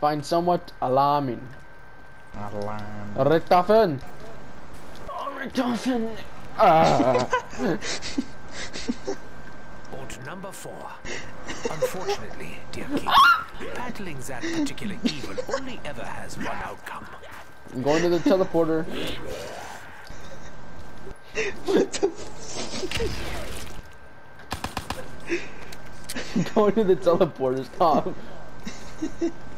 find somewhat alarming. Alarm. Richtofen! Oh, Richtofen! Ah. Boat number four. Unfortunately, dear king, battling that particular evil only ever has one outcome. I'm going to the teleporter. what the? going to the teleporter, stop.